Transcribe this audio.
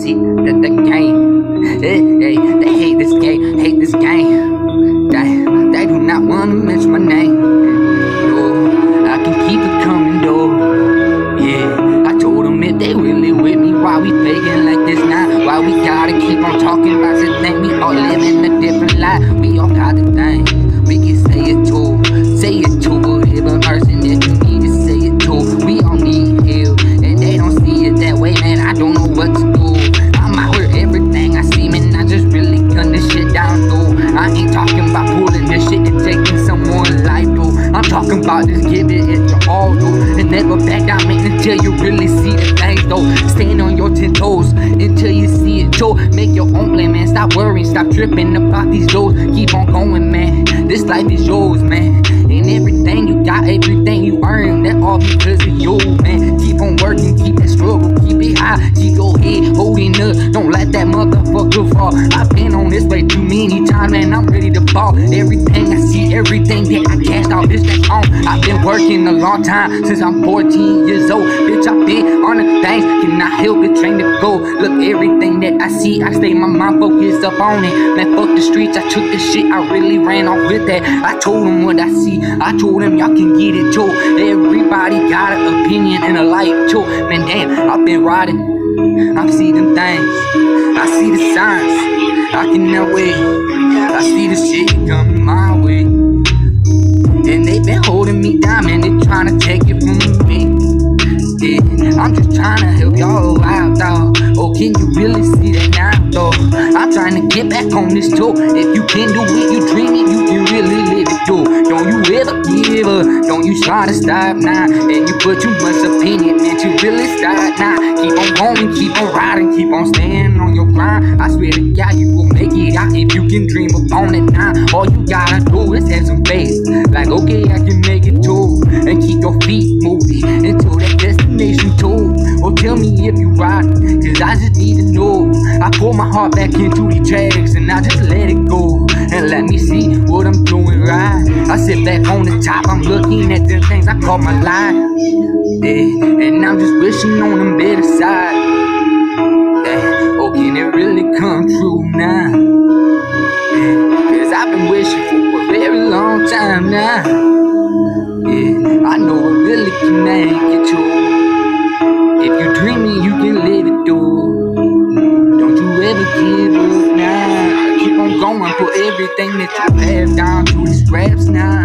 See the, the game. Hey, hey, they hate this game, hate this game. They, they do not want to mention my name. No, I can keep it coming though. Yeah, I told them if they really with me, why we faking like this now? Why we gotta keep on talking about this thing? We all living a different life. We all got the thing. Talking about just giving it your all, though. And never back down, man, until you really see the things, though. Stand on your ten toes until you see it, Joe. Make your own plan, man. Stop worrying, stop tripping about these doors. Keep on going, man. This life is yours, man. And everything you got, everything you earn, that all because of you, man. Keep on working, keep that struggle, keep it high, keep your head holding up. Don't let that motherfucker fall. I've been on this way too many times, man. I'm ready to fall Everything everything that I cast out, this that on. I've been working a long time since I'm 14 years old. Bitch, I've been on the things, cannot help it, train to go. Look, everything that I see, I stay my mind focused up on it. Man, fuck the streets, I took the shit, I really ran off with that. I told them what I see, I told them y'all can get it too. Everybody got an opinion and a life too. Man, damn, I've been riding. I see them things, I see the signs, I can cannot wait. I see the shit coming my way. And they been holding me down, man, they trying to take it from me. Yeah, I'm just trying to help y'all out, dog. Oh, can you really see that now, though? I'm trying to get back on this tour. If you can do it, you dream it, you can really live it, though. Don't you ever give up, don't you try to stop now. And you put too much opinion into really start now. Keep on going, keep on riding, keep on staying on your grind. I swear to God, you will make it out if you can dream upon it now. All you gotta do is have some faith. Like, okay, I can make it too. And keep your feet moving until that destination too. Or tell me if you ride, cause I just pour my heart back into the tracks and I just let it go. And let me see what I'm doing right. I sit back on the top, I'm looking at the things I call my life. Yeah, and I'm just wishing on them better side. Yeah, oh, can it really come true now? Yeah, cause I've been wishing for a very long time now. Yeah, I know I really can make it true. If you dream it, you can live it through. Give up now. Keep on going, put everything that you have down through these raps now.